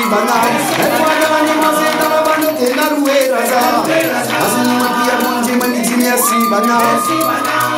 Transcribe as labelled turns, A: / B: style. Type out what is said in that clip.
A: sibana naiwadani ya si